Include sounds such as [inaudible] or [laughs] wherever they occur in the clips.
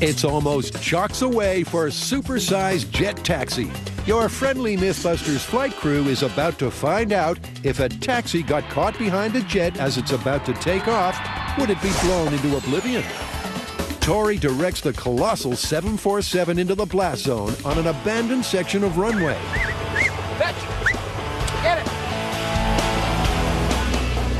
It's almost chocks away for a supersized jet taxi. Your friendly Mythbusters flight crew is about to find out if a taxi got caught behind a jet as it's about to take off, would it be blown into oblivion? Tory directs the colossal 747 into the blast zone on an abandoned section of runway. Fetch! Get it!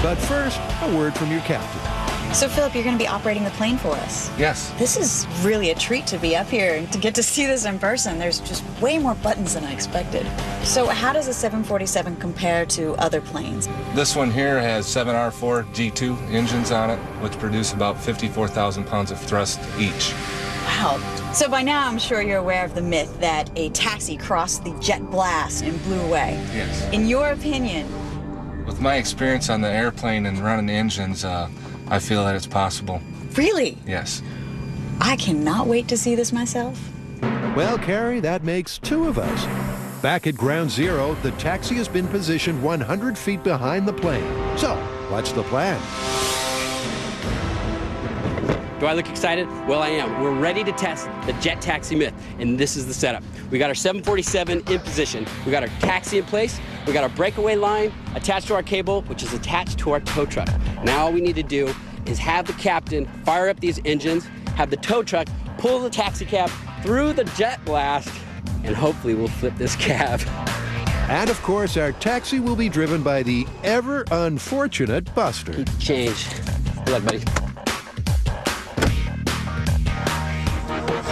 But first, a word from your captain. So, Philip, you're going to be operating the plane for us. Yes. This is really a treat to be up here and to get to see this in person. There's just way more buttons than I expected. So, how does a 747 compare to other planes? This one here has 7R4 G2 engines on it, which produce about 54,000 pounds of thrust each. Wow. So, by now, I'm sure you're aware of the myth that a taxi crossed the jet blast and blew away. Yes. In your opinion, With my experience on the airplane and running the engines, uh, I feel that it's possible. really? Yes. I cannot wait to see this myself. Well, Kari, that makes two of us. Back at ground zero, the taxi has been positioned 100 feet behind the plane. So, what's the plan? Do I look excited? Well, I am. We're ready to test the jet taxi myth, and this is the setup. We got our 747 in position. We got our taxi in place. We got our breakaway line attached to our cable, which is attached to our tow truck. Now all we need to do is have the captain fire up these engines, have the tow truck pull the taxi cab through the jet blast, and hopefully we'll flip this [laughs] cab. And of course, our taxi will be driven by the ever unfortunate Buster. Change. Good luck, buddy.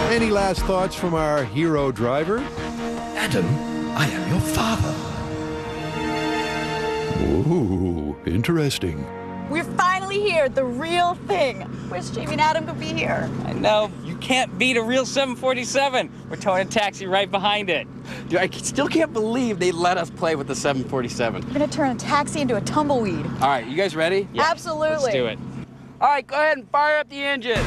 Any last thoughts from our hero driver? Adam, I am your father. Ooh, interesting. We're finally here, the real thing. Wish Jamie and Adam could be here. I know. You can't beat a real 747. We're towing a taxi right behind it. Dude, I still can't believe they let us play with the 747. We're gonna turn a taxi into a tumbleweed. All right, you guys ready? Absolutely. Let's do it. All right, go ahead and fire up the engine.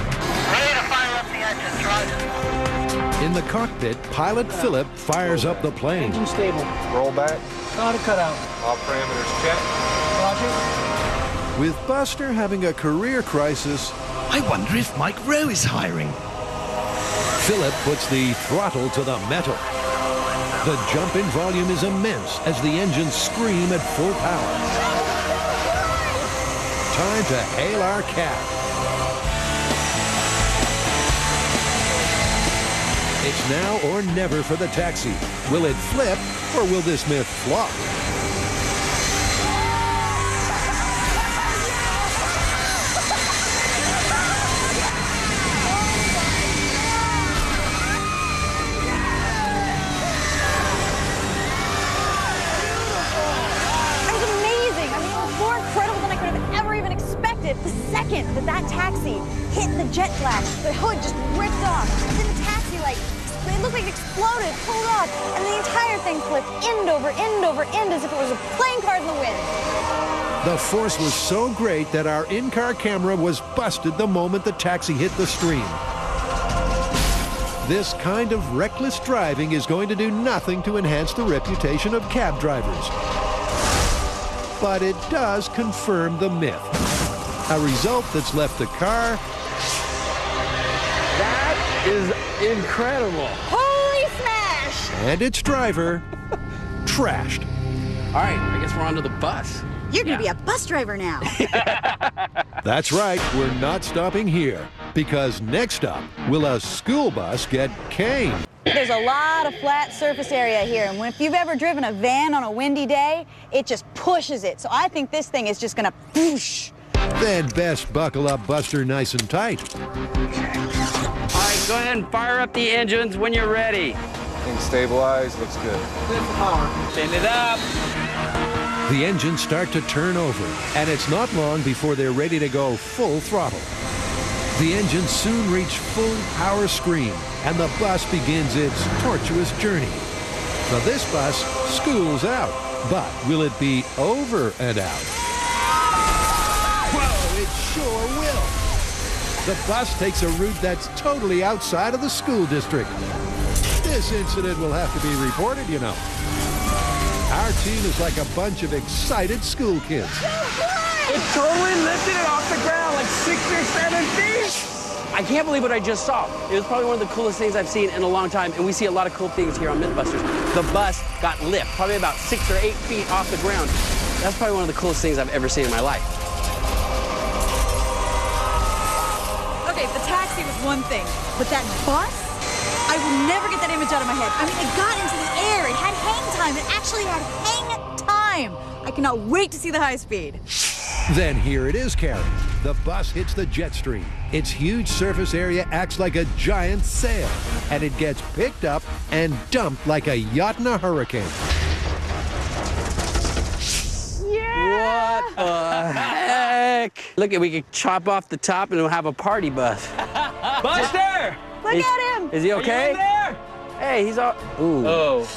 In the cockpit, pilot Philip fires up the plane. Engine stable. Roll back. Auto cutout. All parameters checked. Roger. With Buster having a career crisis, I wonder if Mike Rowe is hiring. Philip puts the throttle to the metal. The jump in volume is immense as the engines scream at full power. Time to hail our cab. It's now or never for the taxi. Will it flip or will this myth flop? Second that that taxi hit the jet blast, the hood just ripped off. And then the taxi, like, it looked like it exploded, pulled off, and the entire thing flipped end over end over end as if it was a playing card in the wind. The force was so great that our in-car camera was busted the moment the taxi hit the stream. This kind of reckless driving is going to do nothing to enhance the reputation of cab drivers. But it does confirm the myth. A result that's left the car That is incredible. Holy smash! and its driver trashed. All right, I guess we're onto the bus. You're gonna be a bus driver now. [laughs] That's right, we're not stopping here. Because next up, will a school bus get caned? There's a lot of flat surface area here, and if you've ever driven a van on a windy day, it just pushes it. So I think this thing is just gonna whoosh. Then best buckle up Buster nice and tight. All right, go ahead and fire up the engines when you're ready. Thing stabilized. Looks good. Send it up. The engines start to turn over, and it's not long before they're ready to go full throttle. The engines soon reach full power scream, and the bus begins its tortuous journey. For this bus, school's out, but will it be over and out? It sure will. The bus takes a route that's totally outside of the school district. This incident will have to be reported, you know. Our team is like a bunch of excited school kids. It totally lifted it off the ground like six or seven feet. I I can't believe what I just saw. It was probably one of the coolest things I've seen in a long time, and we see a lot of cool things here on Mythbusters. The bus got lift, probably about six or eight feet off the ground. That's probably one of the coolest things I've ever seen in my life. Okay, the taxi was one thing, but that bus? I will never get that image out of my head. I mean, it got into the air, it had hang time, it actually had hang time. I cannot wait to see the high speed. Then here it is, Karen. The bus hits the jet stream. Its huge surface area acts like a giant sail, and it gets picked up and dumped like a yacht in a hurricane. Yeah! What the heck? Look at we could chop off the top and we'll have a party bus. [laughs] Buster! Look Is- at him! Is he Are you okay? in there? Hey, he's all. Ooh. Oh.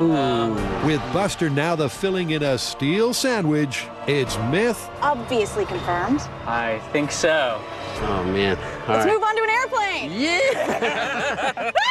Ooh. Um. With Buster now the filling in a steel sandwich, it's myth Obviously confirmed. I think so. Oh man. All Let's right. move on to an airplane. Yeah. [laughs] [laughs]